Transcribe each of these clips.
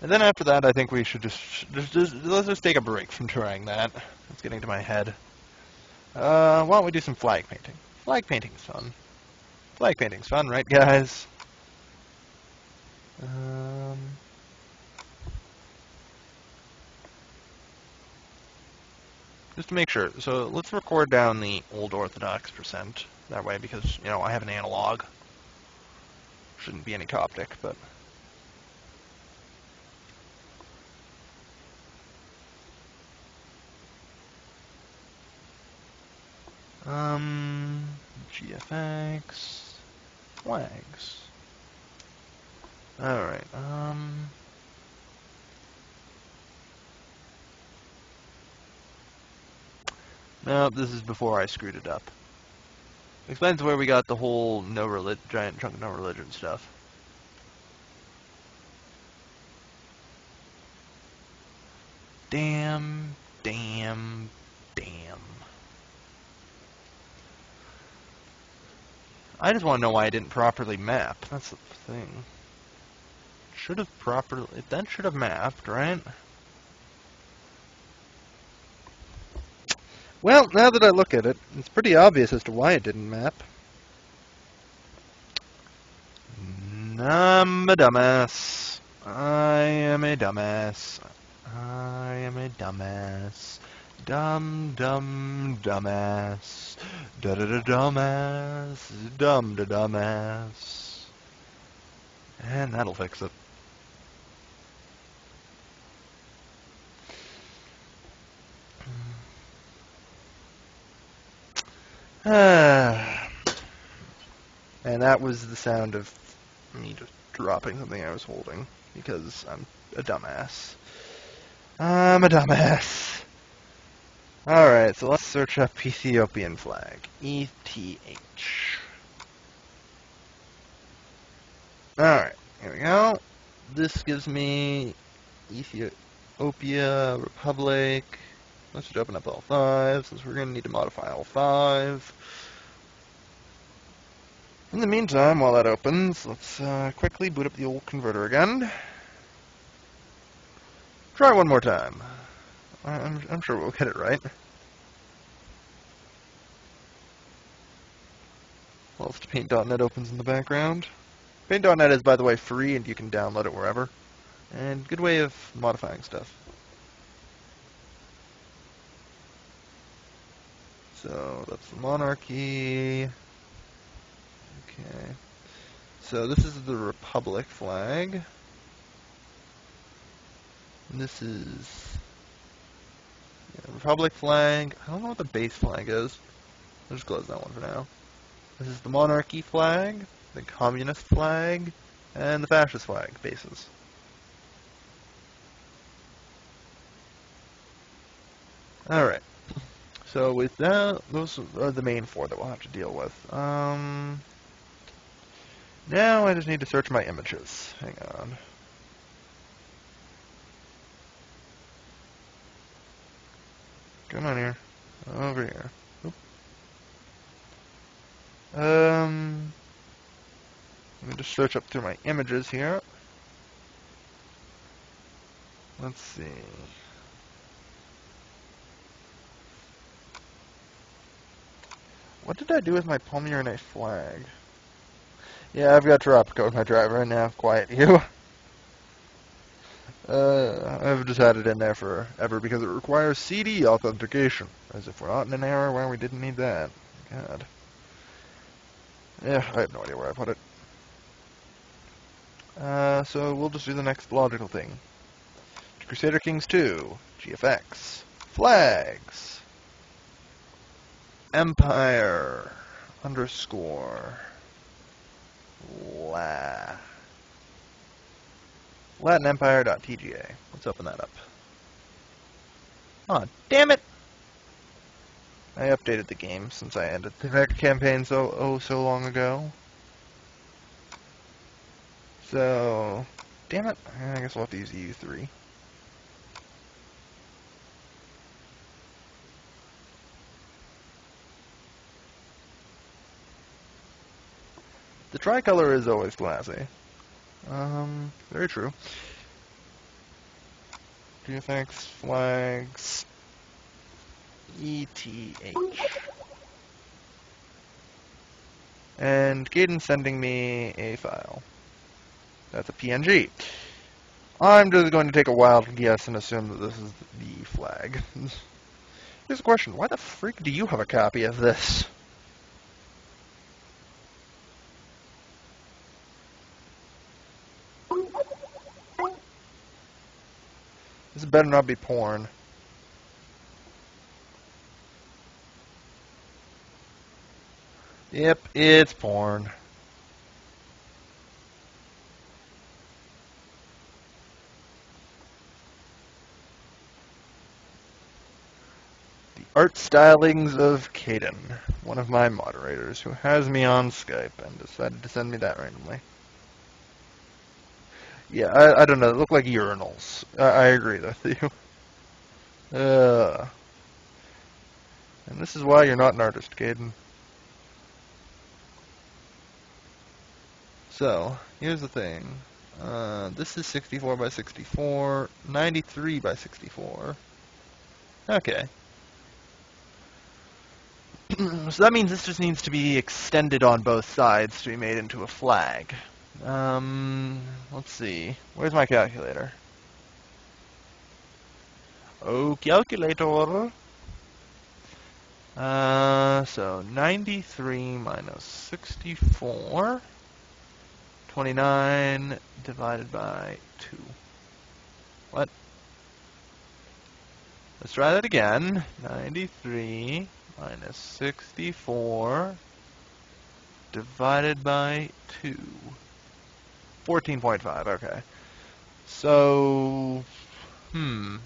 And then after that, I think we should just, just, just let's just take a break from trying that. It's getting to my head. Uh, why don't we do some flag painting? Flag painting's fun. Flag painting's fun, right, guys? Um, just to make sure. So let's record down the old Orthodox percent that way because, you know, I have an analog. Shouldn't be any Coptic, but... Um, GFX, flags. Alright, um... No, this is before I screwed it up. Explains where we got the whole no relig giant chunk of no religion stuff. Damn, damn, damn. I just want to know why I didn't properly map. That's the thing. Should have properly... That should have mapped, right? Well, now that I look at it, it's pretty obvious as to why it didn't map. I'm a dumbass. I am a dumbass. I am a dumbass. Dumb, dumb, dumbass. Da da da dumbass. Dumb da dumbass. And that'll fix it. and that was the sound of me just dropping something I was holding because I'm a dumbass. I'm a dumbass. Alright, so let's search up Ethiopian flag. E-T-H. Alright, here we go. This gives me Ethiopia, Republic, Let's just open up L5, since we're going to need to modify L5. In the meantime, while that opens, let's uh, quickly boot up the old converter again. Try one more time. I'm, I'm sure we'll get it right. Whilst Paint.net opens in the background. Paint.net is, by the way, free, and you can download it wherever. And good way of modifying stuff. So that's the monarchy. Okay. So this is the republic flag. And this is republic flag. I don't know what the base flag is. I'll just close that one for now. This is the monarchy flag, the communist flag, and the fascist flag bases. Alright. So with that, those are the main four that we'll have to deal with. Um, now I just need to search my images. Hang on. Come on here. Over here. Oop. Um, let me just search up through my images here. Let's see. What did I do with my Palmyra flag? Yeah, I've got Tropico with my driver right now. Quiet you. Uh, I've just had it in there forever because it requires CD authentication. As if we're not in an era where we didn't need that. God. Yeah, I have no idea where I put it. Uh, so we'll just do the next logical thing. Crusader Kings 2, GFX, flags. Empire underscore la LatinEmpire.tga. Let's open that up. Oh, damn it! I updated the game since I ended the Vector campaign so oh so long ago. So, damn it! I guess we'll have to use EU3. The tricolor is always classy. Um, very true. prefix flags ETH. And Caden's sending me a file. That's a PNG. I'm just going to take a wild guess and assume that this is the flag. Here's a question. Why the freak do you have a copy of this? Better not be porn. Yep, it's porn. The art stylings of Caden, one of my moderators, who has me on Skype and decided to send me that randomly. Yeah, I, I don't know. They look like urinals. I, I agree with you. Uh, and this is why you're not an artist, Caden. So, here's the thing. Uh, this is 64 by 64, 93 by 64. Okay. so that means this just needs to be extended on both sides to be made into a flag. Um, let's see. Where's my calculator? Oh, calculator. Uh, so 93 minus 64. 29 divided by 2. What? Let's try that again. 93 minus 64 divided by 2. 14.5, okay. So, hmm.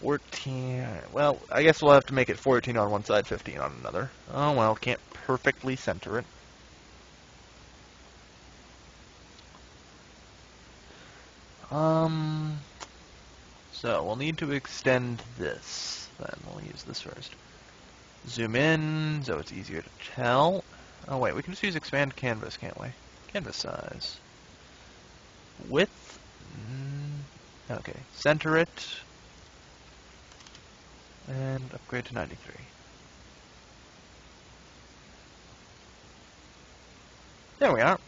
14, well, I guess we'll have to make it 14 on one side, 15 on another. Oh well, can't perfectly center it. Um, so we'll need to extend this, then we'll use this first. Zoom in, so it's easier to tell. Oh wait, we can just use expand canvas, can't we? Canvas size width. Mm, okay, center it. And upgrade to 93. There we are.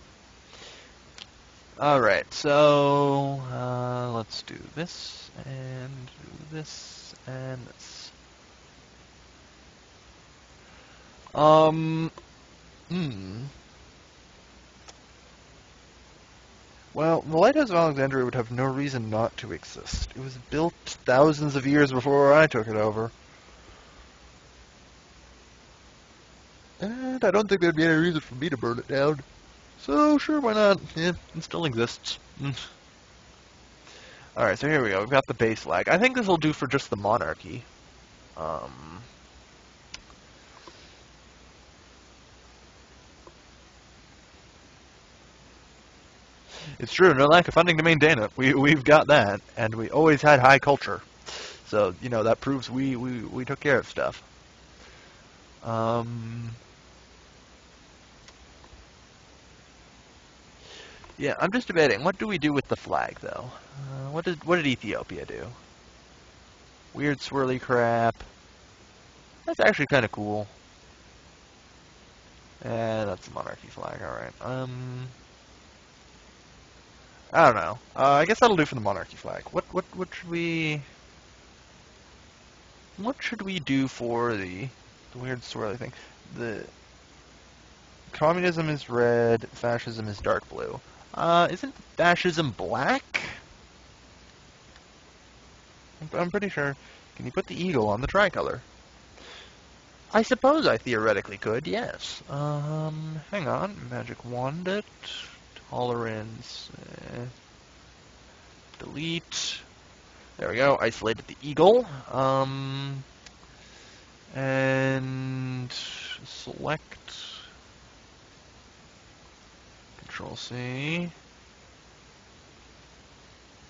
Alright, so uh, let's do this, and do this, and this. Um, hmm. Well, the Lighthouse of Alexandria would have no reason not to exist. It was built thousands of years before I took it over. And I don't think there'd be any reason for me to burn it down. So, sure, why not? Yeah, it still exists. Mm. Alright, so here we go. We've got the base lag. I think this will do for just the monarchy. Um, It's true, no lack of funding to maintain it. We we've got that, and we always had high culture. So you know that proves we we we took care of stuff. Um. Yeah, I'm just debating. What do we do with the flag, though? Uh, what did what did Ethiopia do? Weird swirly crap. That's actually kind of cool. And that's a monarchy flag. All right. Um. I don't know. Uh, I guess that'll do for the monarchy flag. What what what should we? What should we do for the, the weird swirly thing? The communism is red, fascism is dark blue. Uh, isn't fascism black? I'm pretty sure. Can you put the eagle on the tricolor? I suppose I theoretically could, yes. Um, hang on. Magic wand it tolerance, uh, delete. There we go. Isolated the eagle. Um, and select. Control C.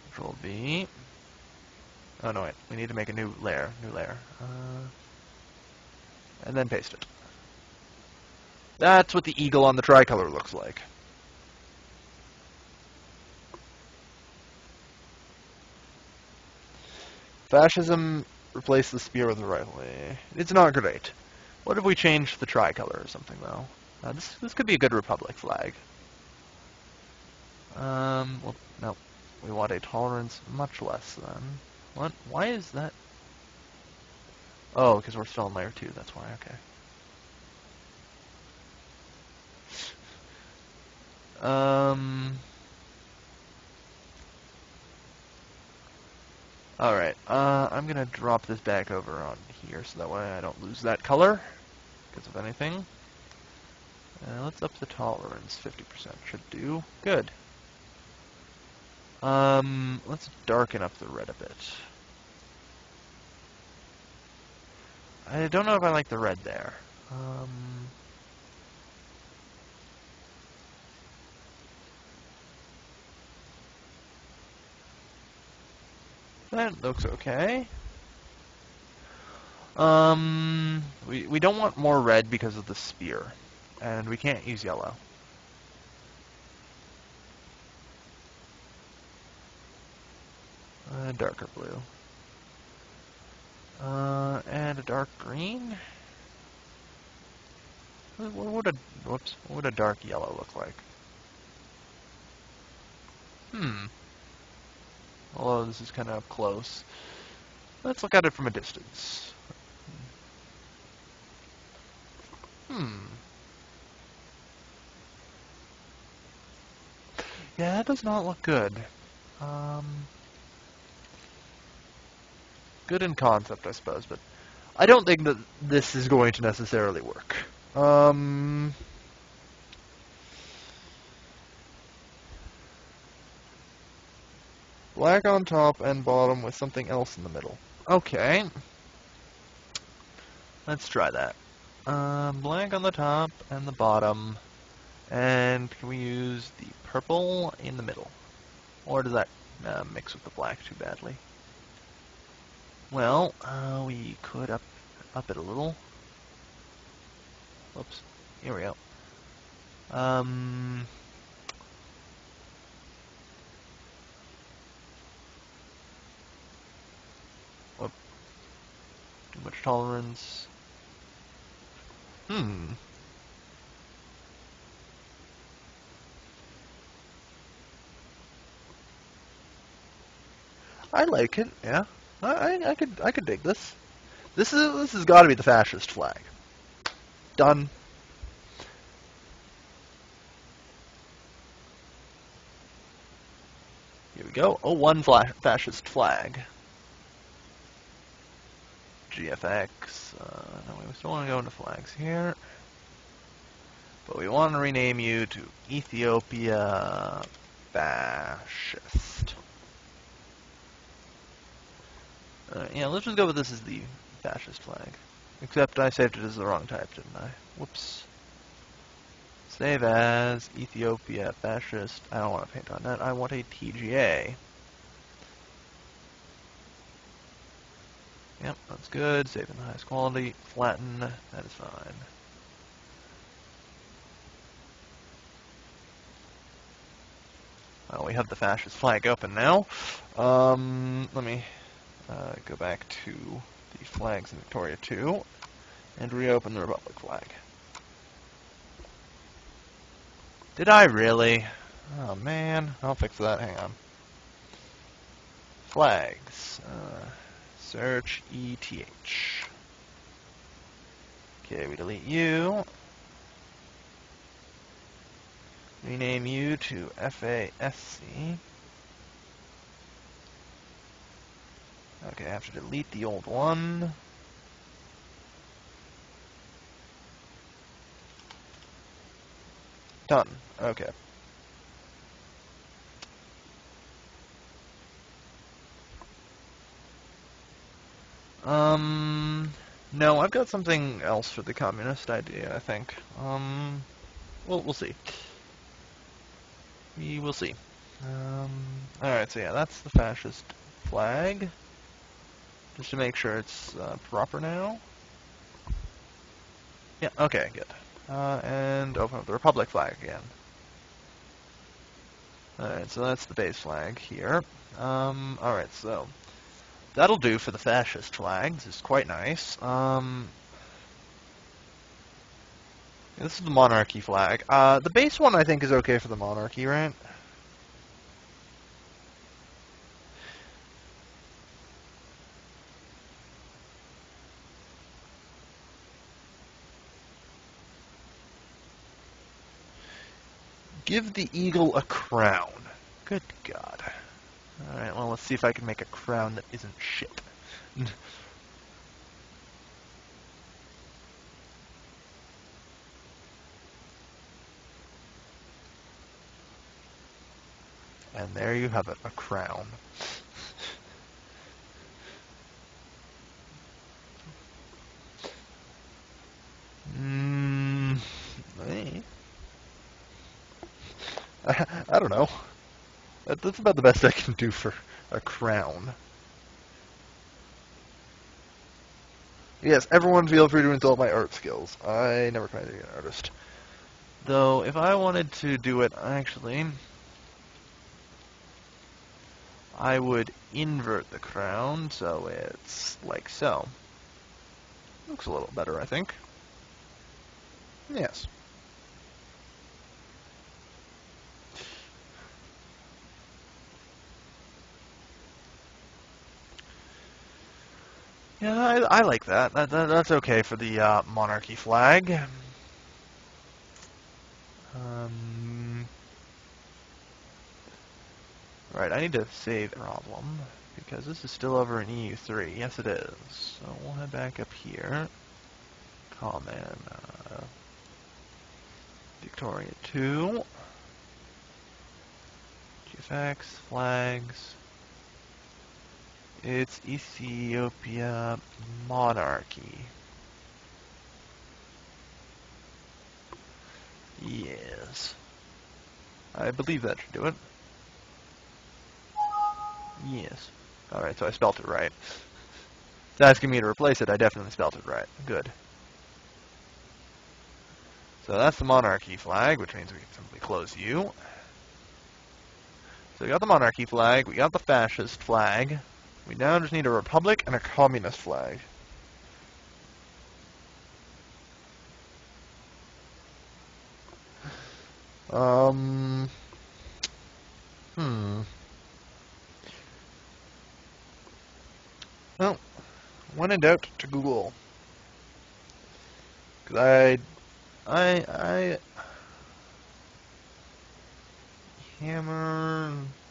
Control V. Oh no, wait. We need to make a new layer. New layer. Uh, and then paste it. That's what the eagle on the tricolor looks like. Fascism replaced the spear with the rifle. It's not great. What if we changed the tricolor or something, though? Uh, this this could be a good Republic flag. Um, well, no. We want a tolerance much less than. What? Why is that? Oh, because we're still in layer 2, that's why, okay. Um... Alright, uh, I'm gonna drop this back over on here so that way I don't lose that color because of anything. Uh, let's up the tolerance, 50% should do. Good. Um, let's darken up the red a bit. I don't know if I like the red there. Um, that looks okay. Um, we, we don't want more red because of the spear, and we can't use yellow. Uh, darker blue. Uh, and a dark green? What would a, whoops, what would a dark yellow look like? Hmm. Although this is kind of up close. Let's look at it from a distance. Hmm. Yeah, that does not look good. Um, good in concept, I suppose, but I don't think that this is going to necessarily work. Um, black on top and bottom with something else in the middle. Okay. Let's try that. Um, black on the top and the bottom. And can we use the purple in the middle? Or does that uh, mix with the black too badly? Well, uh, we could up up it a little. Whoops. Here we go. Um, Too much tolerance. Hmm. I like it. Yeah, I, I, I could I could dig this. This is this has got to be the fascist flag. Done. Here we go. Oh, one fascist flag. GFX. Uh, no, we still want to go into flags here. But we want to rename you to Ethiopia Fascist. Uh, yeah, let's just go with this as the fascist flag. Except I saved it as the wrong type, didn't I? Whoops. Save as Ethiopia fascist. I don't want to paint on that. I want a TGA. Yep, that's good. Save in the highest quality. Flatten. That is fine. Well, we have the fascist flag open now. Um, let me uh, go back to the flags in Victoria 2 and reopen the Republic flag. Did I really? Oh man, I'll fix that, hang on. Flags. Uh, search ETH. Okay, we delete you. Rename you to FASC. Okay, I have to delete the old one. Done. Okay. Um, no, I've got something else for the communist idea, I think. Um, we'll, we'll see. We will see. Um, alright, so yeah, that's the fascist flag. Just to make sure it's uh, proper now. Yeah, okay, good. Uh, and open up the Republic flag again. Alright, so that's the base flag here. Um, alright, so that'll do for the fascist flags. It's quite nice. Um, this is the monarchy flag. Uh, the base one I think is okay for the monarchy, right? Give the eagle a crown. Good God. Alright, well, let's see if I can make a crown that isn't shit. and there you have it, a crown. Hmm. I, I don't know. That's about the best I can do for a crown. Yes, everyone feel free to insult my art skills. I never tried to be an artist. Though, if I wanted to do it, actually, I would invert the crown so it's like so. Looks a little better, I think. Yes. Yeah, I, I like that. That, that. That's okay for the uh, monarchy flag. Um, right, I need to save the problem because this is still over in EU3. Yes, it is. So we'll head back up here. Common uh, Victoria 2. GFX, flags. It's Ethiopia monarchy. Yes. I believe that should do it. Yes. Alright, so I spelt it right. It's asking me to replace it, I definitely spelt it right. Good. So that's the monarchy flag, which means we can simply close you. So we got the monarchy flag, we got the fascist flag, we now just need a republic and a communist flag. Um. Hmm. Well, when in doubt, to Google. Cause I, I, I, hammer.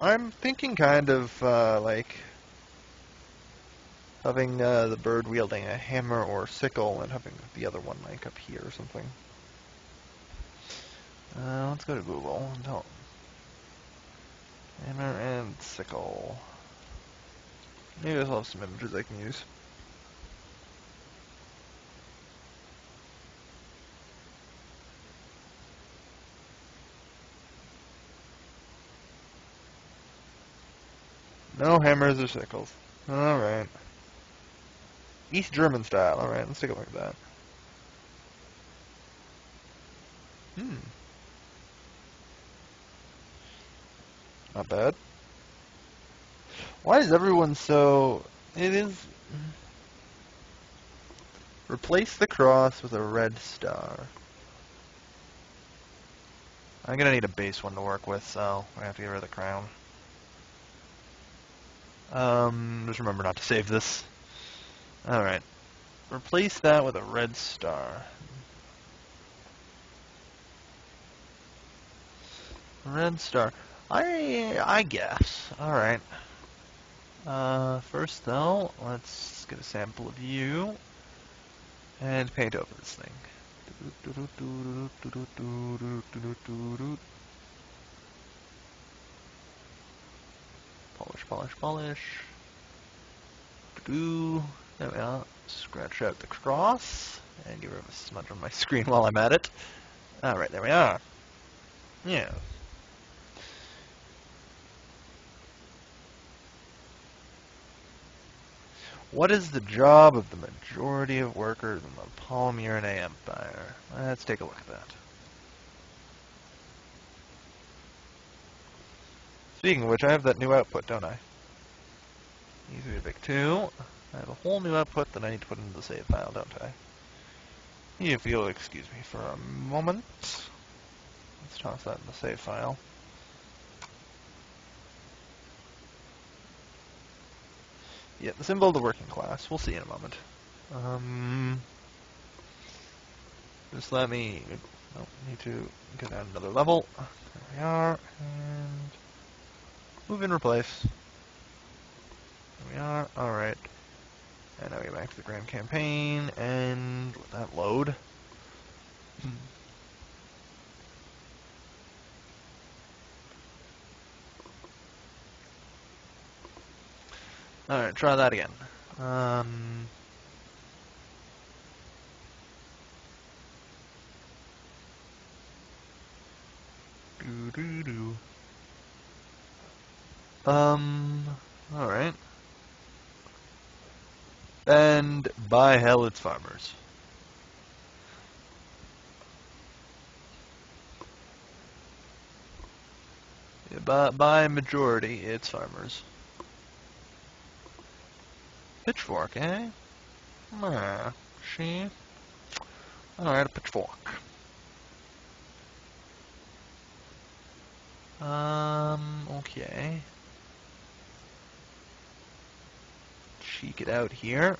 I'm thinking kind of uh, like having uh, the bird wielding a hammer or sickle and having the other one like up here or something. Uh, let's go to Google and tell hammer and sickle. Maybe I'll have some images I can use. No hammers or sickles. Alright. East German style. Alright, let's take a look at that. Hmm. Not bad. Why is everyone so... It is... Replace the cross with a red star. I'm gonna need a base one to work with, so I have to get rid of the crown. Um, just remember not to save this. Alright. Replace that with a red star. Red star. I I guess. Alright. Uh, first though, let's get a sample of you and paint over this thing. Polish, polish, polish. Do there we are. Scratch out the cross and get rid of a smudge on my screen while I'm at it. Alright, there we are. Yeah. What is the job of the majority of workers in the Palmyrene Empire? Let's take a look at that. Speaking of which, I have that new output, don't I? Easy to pick two. I have a whole new output that I need to put into the save file, don't I? If you'll excuse me for a moment. Let's toss that in the save file. Yeah, the symbol of the working class. We'll see in a moment. Um, just let me... Oh, need to get down another level. There we are. And move and replace. There we are. Alright. And now we get back to the Grand Campaign, and let that load. Alright, try that again. Um, do do do. Um, alright. And by hell, it's farmers. Yeah, by, by majority, it's farmers. Pitchfork, eh? Ah, she. Alright, a pitchfork. Um, okay. Cheek it out here.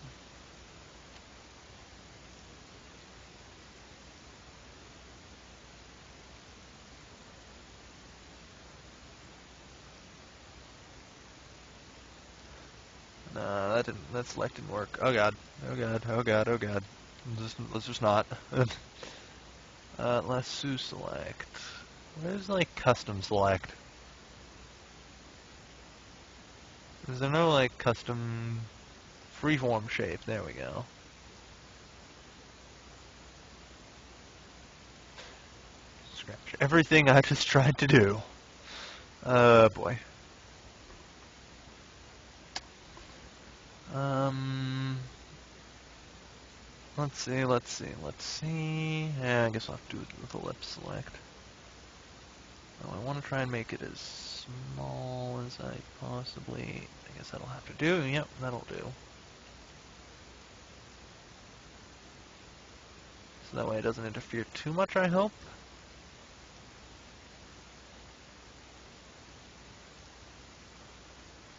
No, that didn't. That select didn't work. Oh god. Oh god. Oh god. Oh god. Let's just, let's just not. uh, lasso select. Where's like custom select? Is there no like custom freeform shape? There we go. Scratch everything I just tried to do. Uh, boy. Um, let's see, let's see, let's see. Yeah, I guess I'll have to do it with ellipse select. Oh, I want to try and make it as small as I possibly... I guess that'll have to do. Yep, that'll do. So that way it doesn't interfere too much, I hope.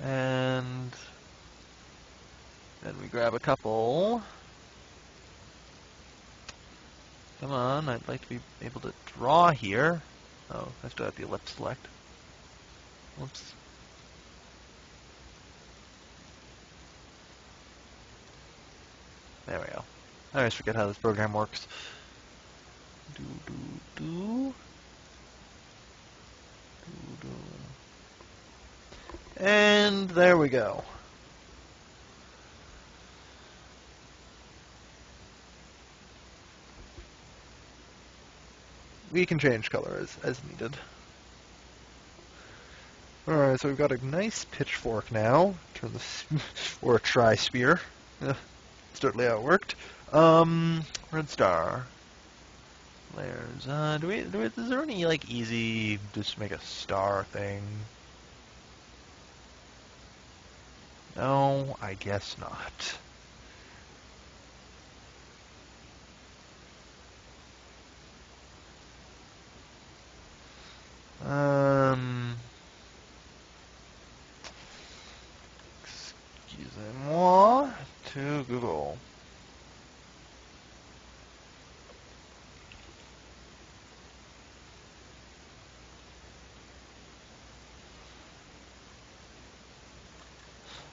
And then we grab a couple. Come on, I'd like to be able to draw here. Oh, I still have the ellipse select. Whoops. There we go. I always forget how this program works. Do do do. And there we go. we can change color as, as needed. Alright, so we've got a nice pitchfork now, turn the or a tri-spear. Yeah, certainly how it worked. Um, red star. Layers. Uh, do we, do we, is there any, like, easy, just make a star thing? No, I guess not. Um, excusez-moi to Google.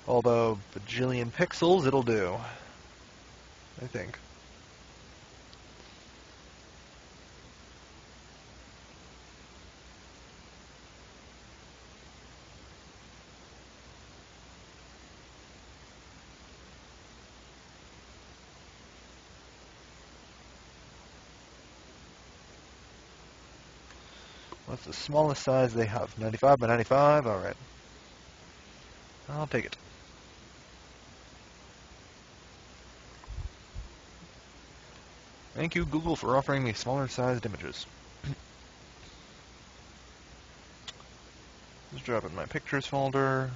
Although bajillion pixels, it'll do. I think. What's the smallest size they have? 95 by 95? Alright. I'll take it. Thank you, Google, for offering me smaller sized images. Just drop in my pictures folder.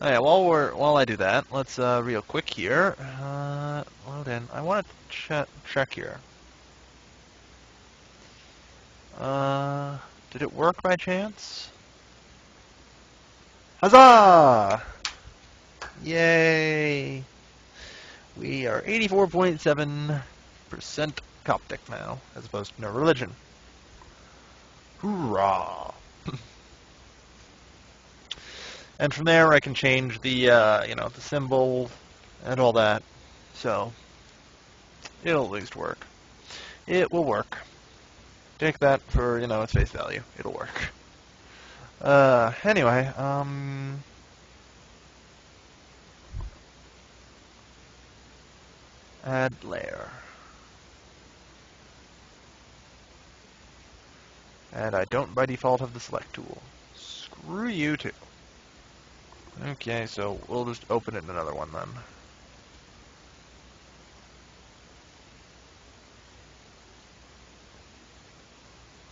Oh yeah, while we're while I do that, let's uh, real quick here uh, load in. I want to check check here. Uh, did it work by chance? Huzzah! Yay! We are 84.7% Coptic now, as opposed to no religion. Hoorah! and from there I can change the, uh, you know, the symbol and all that. So, it'll at least work. It will work. Take that for, you know, its face value. It'll work. Uh, anyway, um... Add layer. And I don't by default have the select tool. Screw you too. Okay, so we'll just open it in another one then.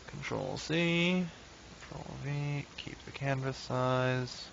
Control C, Control V, keep the canvas size.